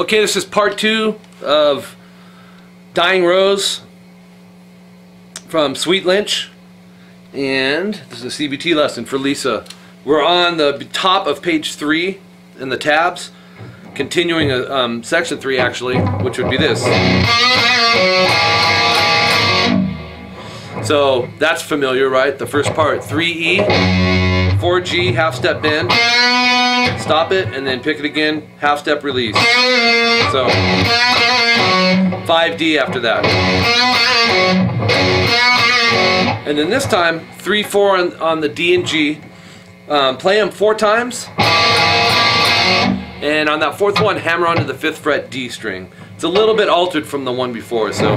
Okay, this is part two of Dying Rose from Sweet Lynch. And this is a CVT lesson for Lisa. We're on the top of page three in the tabs, continuing a, um, section three actually, which would be this. So that's familiar, right? The first part, 3E, 4G, half step bend, stop it, and then pick it again, half step release. So 5D after that. And then this time, 3 4 on, on the D and G. Um, play them four times. And on that fourth one, hammer onto the fifth fret D string. It's a little bit altered from the one before, so.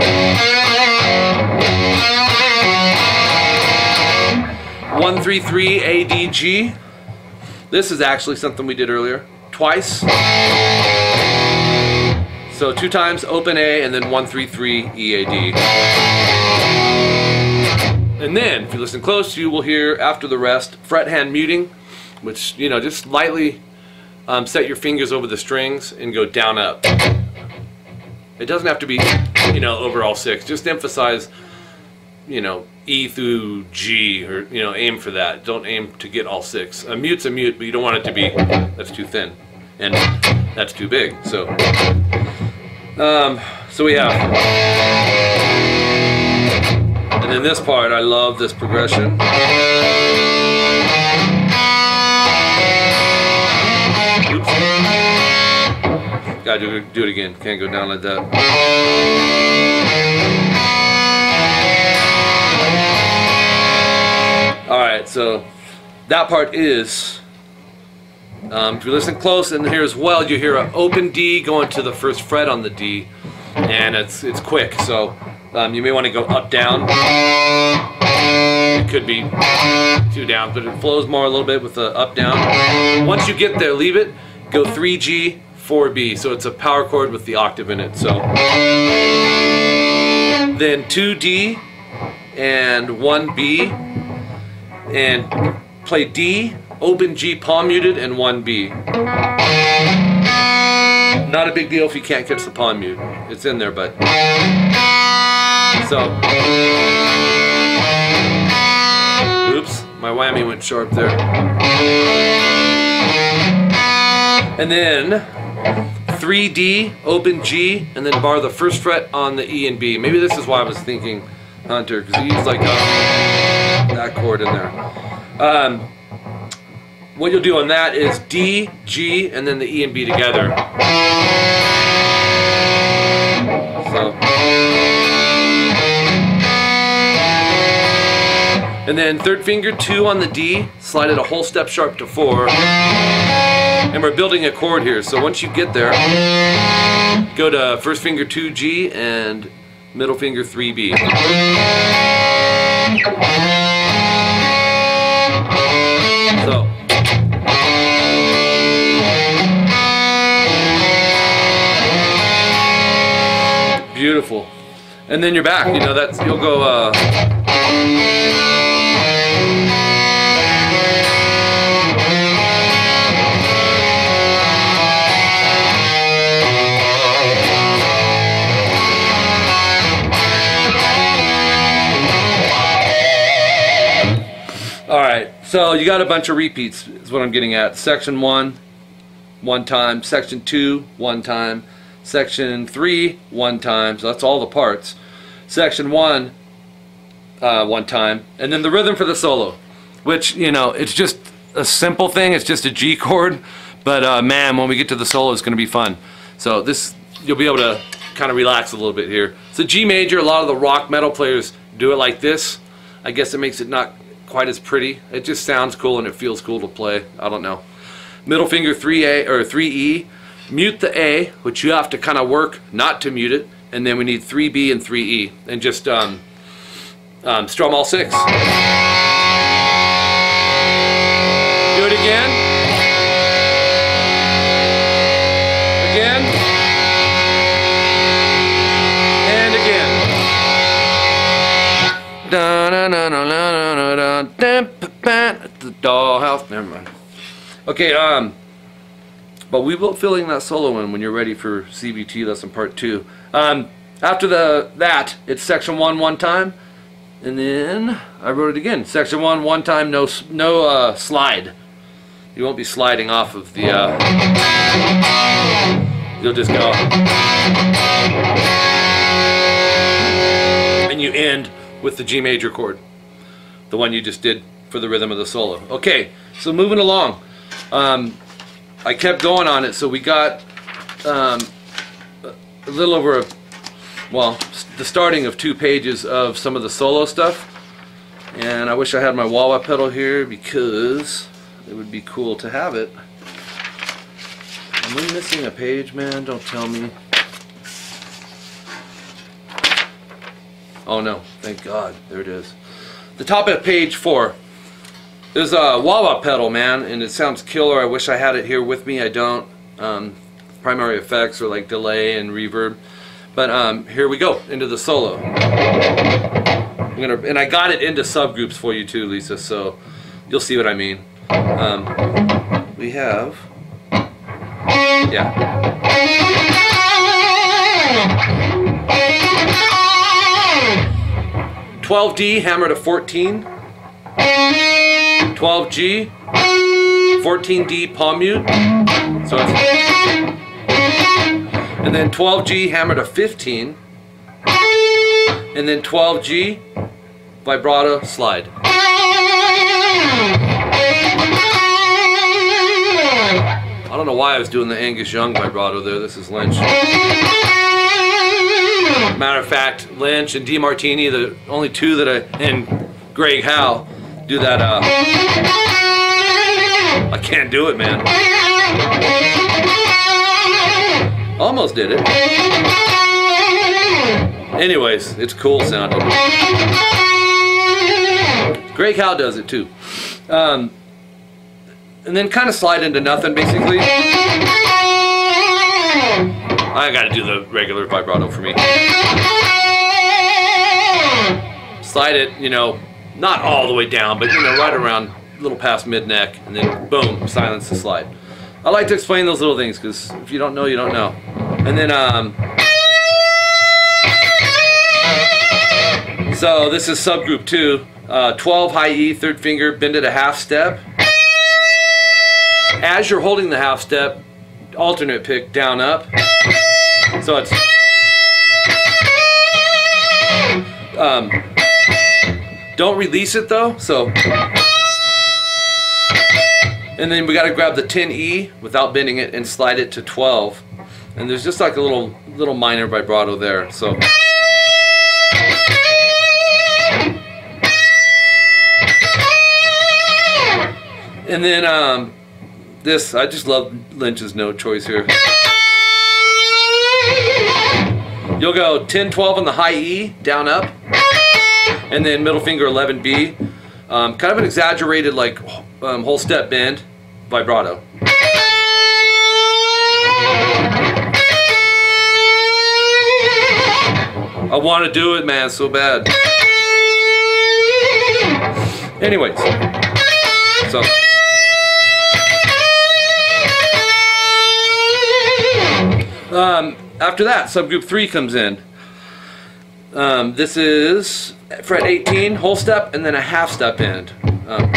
One three three A D G. This is actually something we did earlier. Twice. So two times open A and then one three three E A D. And then, if you listen close, you will hear after the rest fret hand muting, which you know just lightly um, set your fingers over the strings and go down up. It doesn't have to be, you know, over all six. Just emphasize, you know, E through G, or you know, aim for that. Don't aim to get all six. A mute's a mute, but you don't want it to be that's too thin, and that's too big. So, um, so we have, and then this part, I love this progression. Oops. Gotta do, do it again. Can't go down like that. Alright, so that part is, um, if you listen close in here as well, you hear an open D going to the first fret on the D, and it's it's quick, so um, you may want to go up down. It could be two down, but it flows more a little bit with the up down. Once you get there, leave it, go 3G, 4B, so it's a power chord with the octave in it. So then 2D and 1B and play D, open G palm muted, and 1B. Not a big deal if you can't catch the palm mute. It's in there, but. So. Oops, my whammy went sharp there. And then 3D, open G, and then bar the first fret on the E and B. Maybe this is why I was thinking Hunter, because he used like a, that chord in there. Um, what you'll do on that is D, G, and then the E and B together. So. And then third finger two on the D, slide it a whole step sharp to four. And we're building a chord here, so once you get there, go to first finger 2G and middle finger 3B. So. And then you're back, you know, that's, you'll go, uh, Alright, so you got a bunch of repeats is what I'm getting at. Section 1, one time. Section 2, one time. Section 3, one time. So that's all the parts. Section 1, uh, one time. And then the rhythm for the solo, which, you know, it's just a simple thing. It's just a G chord. But uh, man, when we get to the solo, it's going to be fun. So this, you'll be able to kind of relax a little bit here. It's a G major. A lot of the rock metal players do it like this. I guess it makes it not quite as pretty. It just sounds cool and it feels cool to play. I don't know. Middle finger 3A or 3E. Mute the A, which you have to kind of work not to mute it. And then we need 3B and 3E. And just um, um, strum all six. Do it again. Again. And again. Da, na, na, na, na, na, na, da, da, dollhouse. Never mind. Okay. Um. But we will fill in that solo in when you're ready for CVT lesson part two. Um, after the that, it's section one one time, and then I wrote it again. Section one one time, no no uh, slide. You won't be sliding off of the. Uh, you'll just go, and you end with the G major chord, the one you just did for the rhythm of the solo. Okay, so moving along. Um, I kept going on it, so we got um, a little over a, well, the starting of two pages of some of the solo stuff. And I wish I had my wah wah pedal here because it would be cool to have it. Am I missing a page, man? Don't tell me. Oh no, thank God. There it is. The top of page four. There's a wah wah pedal, man, and it sounds killer. I wish I had it here with me. I don't. Um, primary effects are like delay and reverb. But um, here we go into the solo. I'm gonna, and I got it into subgroups for you too, Lisa. So you'll see what I mean. Um, we have, yeah. 12D hammer to 14. 12G, 14D palm mute, so and then 12G hammer to 15, and then 12G vibrato slide. I don't know why I was doing the Angus Young vibrato there. This is Lynch. Matter of fact, Lynch and DeMartini, the only two that I, and Greg Howe, do that, uh, I can't do it, man. Almost did it. Anyways, it's cool sounding. Greg Howe does it too. Um, and then kind of slide into nothing, basically. I gotta do the regular vibrato for me. Slide it, you know, not all the way down, but you know, right around a little past mid neck, and then boom, silence the slide. I like to explain those little things because if you don't know, you don't know. And then, um, so this is subgroup two, uh, 12 high E, third finger, bend it a half step. As you're holding the half step, alternate pick down up. So it's um, don't release it though, so. And then we got to grab the 10E without bending it and slide it to 12. And there's just like a little little minor vibrato there. So. And then um, this, I just love Lynch's note choice here. You'll go 10, 12 on the high E, down up and then middle finger 11B. Um, kind of an exaggerated like um, whole step bend vibrato. I want to do it, man, so bad. Anyways, so. Um, after that, subgroup 3 comes in. Um, this is fret 18, whole step, and then a half step end. Um,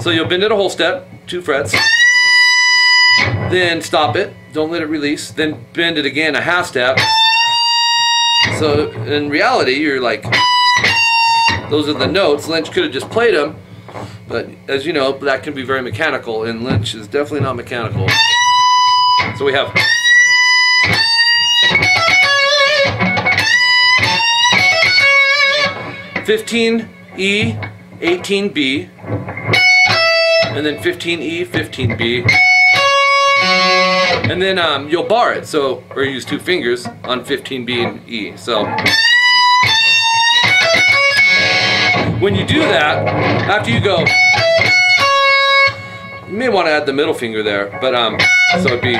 so you'll bend it a whole step, two frets, then stop it, don't let it release, then bend it again a half step. So in reality, you're like, those are the notes. Lynch could have just played them, but as you know, that can be very mechanical, and Lynch is definitely not mechanical. So we have Fifteen E, eighteen B, and then fifteen E, fifteen B, and then um, you'll bar it. So or use two fingers on fifteen B and E. So when you do that, after you go you may want to add the middle finger there, but um, so it'd be.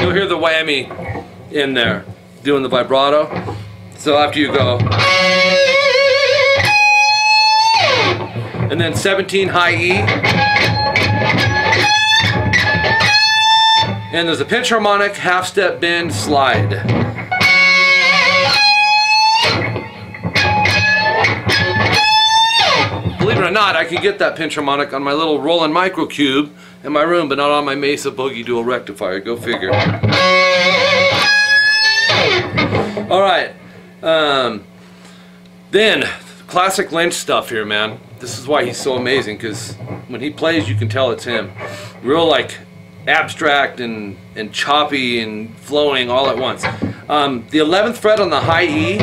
You'll hear the whammy in there, doing the vibrato. So after you go. And then 17 high E. And there's a pinch harmonic, half step bend, slide. believe it or not, I can get that pinch harmonic on my little Roland microcube in my room, but not on my Mesa Boogie dual rectifier. Go figure. All right. Um, then, classic Lynch stuff here, man. This is why he's so amazing, because when he plays, you can tell it's him. Real, like, abstract and, and choppy and flowing all at once. Um, the 11th fret on the high E,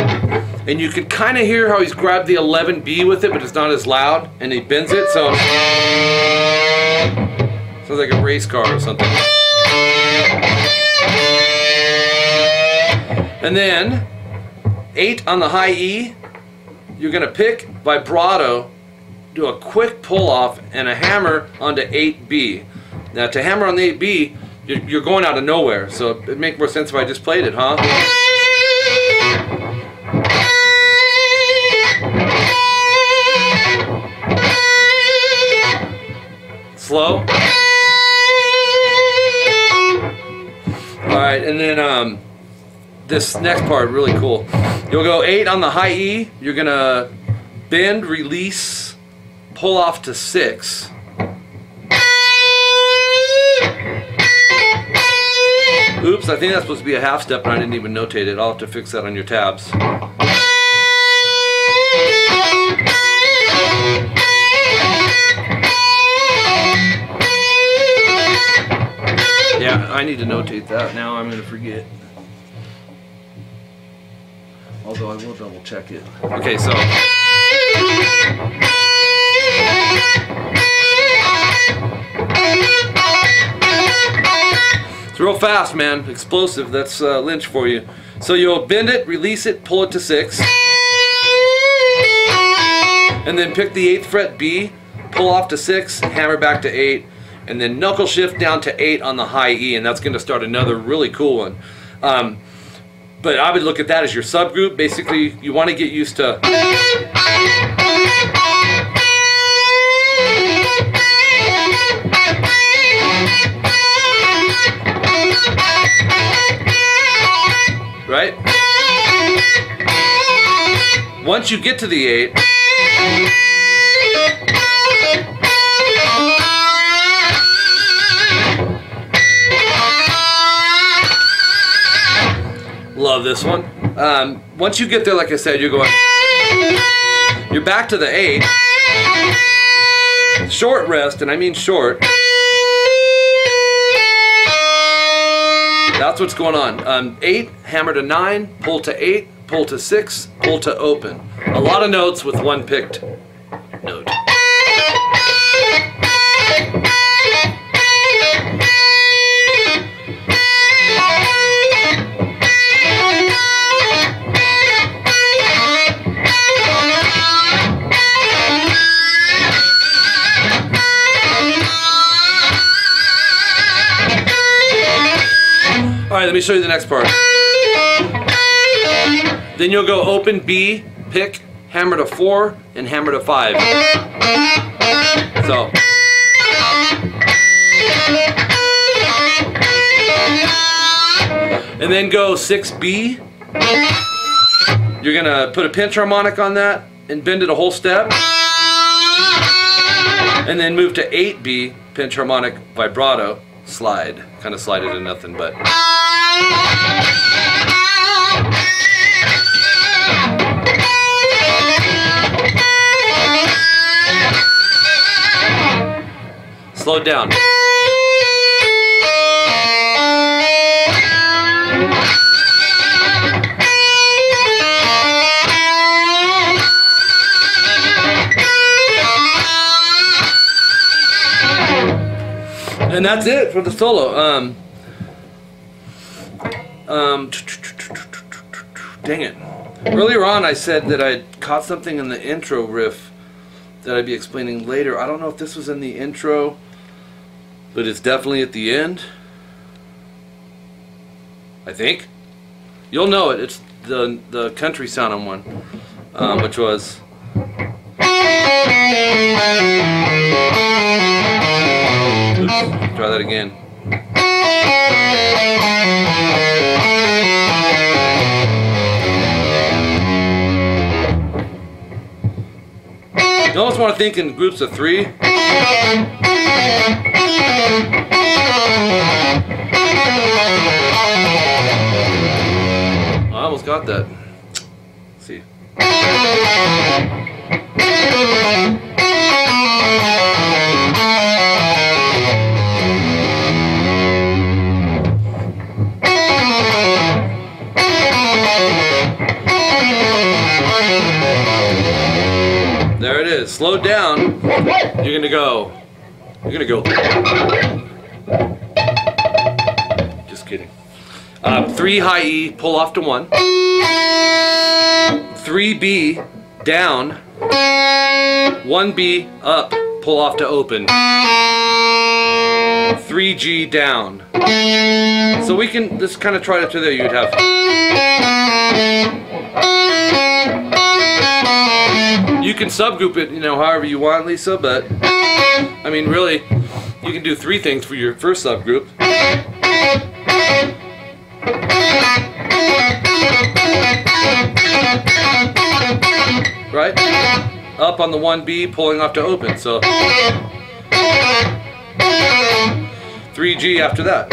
and you can kind of hear how he's grabbed the 11B with it, but it's not as loud, and he bends it, so sounds like a race car or something. And then, 8 on the high E, you're going to pick vibrato, do a quick pull off, and a hammer onto 8B. Now, to hammer on the 8B, you're, you're going out of nowhere, so it'd make more sense if I just played it, huh? Slow. Alright, and then um, this next part, really cool. You'll go 8 on the high E, you're going to bend, release, pull off to 6. Oops, I think that's supposed to be a half step and I didn't even notate it. I'll have to fix that on your tabs. Yeah, I need to notate that. Now I'm going to forget. Although I will double check it. Okay, so. It's real fast, man. Explosive. That's uh, Lynch for you. So you'll bend it, release it, pull it to six. And then pick the eighth fret B, pull off to six, hammer back to eight, and then knuckle shift down to eight on the high E, and that's going to start another really cool one. Um, but I would look at that as your subgroup. Basically, you want to get used to. Right? Once you get to the eight, love this one. Um, once you get there, like I said, you're going, you're back to the eight, short rest, and I mean short. That's what's going on. Um, eight, hammer to nine, pull to eight, pull to six, pull to open. A lot of notes with one picked me show you the next part. Then you'll go open B, pick, hammer to four, and hammer to five. So. And then go 6B. You're gonna put a pinch harmonic on that and bend it a whole step. And then move to 8B, pinch harmonic vibrato, slide. Kind of slide it to nothing, but. Slow down. And that's it for the solo. Um, um, dang it. Earlier on, I said that I caught something in the intro riff that I'd be explaining later. I don't know if this was in the intro, but it's definitely at the end. I think. You'll know it. It's the the country sounding one, um, which was. Try that again. You almost want to think in groups of three. I almost got that. Let's see. Slow down. You're gonna go. You're gonna go. Just kidding. Uh, three high E, pull off to one. Three B, down. One B, up, pull off to open. Three G, down. So we can just kind of try it to there. You'd have. You can subgroup it, you know, however you want, Lisa, but I mean, really, you can do three things for your first subgroup. Right? Up on the 1B, pulling off to open, so 3G after that.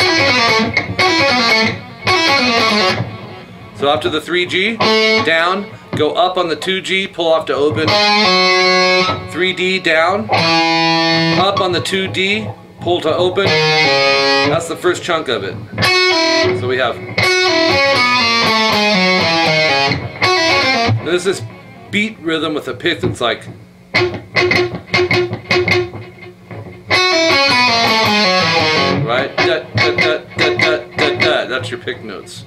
So after the 3G, down, go up on the 2G, pull off to open. 3D down, up on the 2D, pull to open. That's the first chunk of it. So we have. There's this beat rhythm with a pick that's like. Right? Da, da, da. That's your pick notes.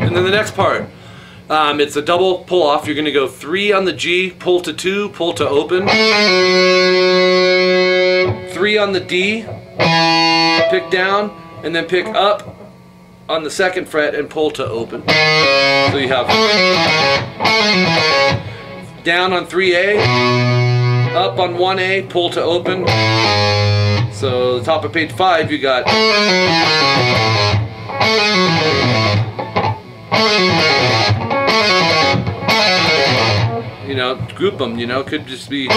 And then the next part, um, it's a double pull off. You're going to go three on the G, pull to two, pull to open. Three on the D, pick down, and then pick up on the second fret and pull to open. So you have down on 3A, up on 1A, pull to open. So the top of page 5 you got you know, group them, you know, could just be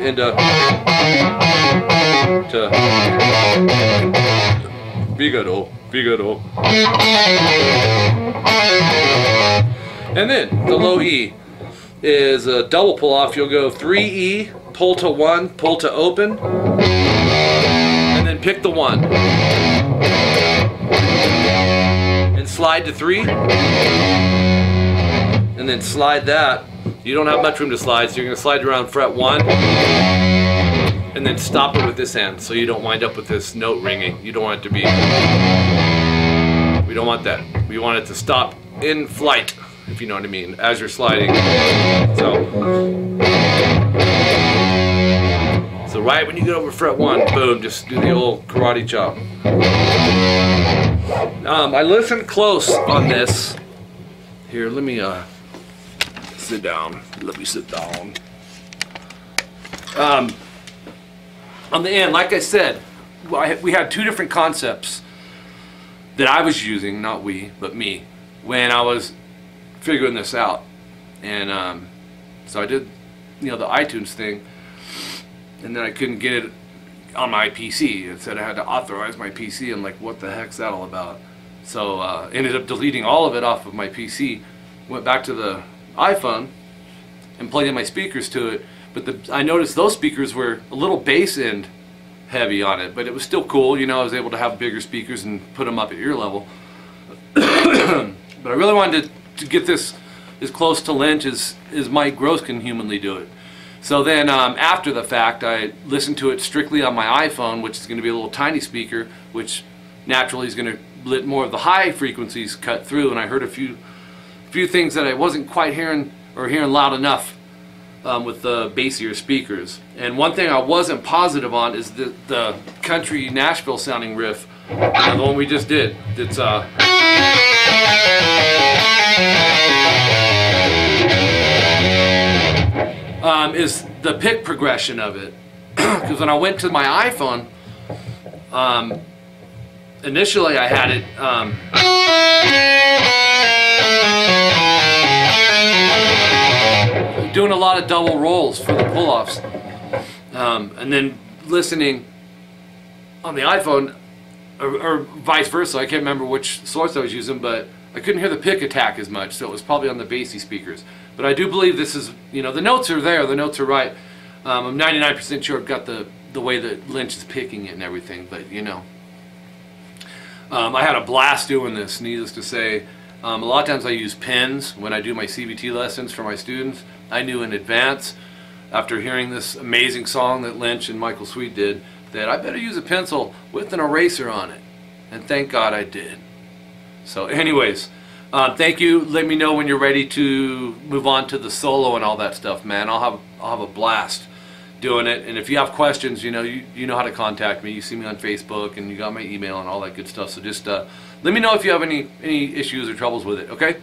and uh to Figaro, Figaro. And then the low E is a double pull off. You'll go 3E, pull to 1, pull to open, and then pick the 1. And slide to 3. And then slide that. You don't have much room to slide, so you're going to slide around fret 1. And then stop it with this hand so you don't wind up with this note ringing. You don't want it to be. We don't want that. We want it to stop in flight, if you know what I mean, as you're sliding. So. So right when you get over fret one, boom, just do the old karate chop. Um, I listened close on this. Here, let me uh, sit down. Let me sit down. Um, on the end, like I said, I- we had two different concepts that I was using, not we, but me, when I was figuring this out. And um, so I did, you know, the iTunes thing, and then I couldn't get it on my PC. It said I had to authorize my PC. I'm like, what the heck's that all about? So uh, ended up deleting all of it off of my PC. Went back to the iPhone and plugged in my speakers to it. But the, I noticed those speakers were a little bass end heavy on it, but it was still cool. You know, I was able to have bigger speakers and put them up at ear level. but I really wanted to, to get this as close to Lynch as, as Mike Gross can humanly do it. So then um, after the fact, I listened to it strictly on my iPhone, which is going to be a little tiny speaker, which naturally is going to let more of the high frequencies cut through. And I heard a few, few things that I wasn't quite hearing or hearing loud enough um, with the bassier speakers. And one thing I wasn't positive on is the, the country Nashville sounding riff, the one we just did. It's uh. Um, is the pick progression of it. Because when I went to my iPhone, um, initially I had it. Um, doing a lot of double rolls for the pull-offs, um, and then listening on the iPhone, or, or vice versa. I can't remember which source I was using, but I couldn't hear the pick attack as much, so it was probably on the bassy speakers. But I do believe this is, you know, the notes are there, the notes are right. Um, I'm 99% sure I've got the, the way that Lynch is picking it and everything, but you know. Um, I had a blast doing this, needless to say. Um, a lot of times I use pens when I do my CVT lessons for my students. I knew in advance, after hearing this amazing song that Lynch and Michael Sweet did, that I better use a pencil with an eraser on it. And thank God I did. So anyways, um, thank you. Let me know when you're ready to move on to the solo and all that stuff, man. I'll have I'll have a blast doing it. And if you have questions, you know you, you know how to contact me. You see me on Facebook and you got my email and all that good stuff. So just uh, let me know if you have any any issues or troubles with it. Okay.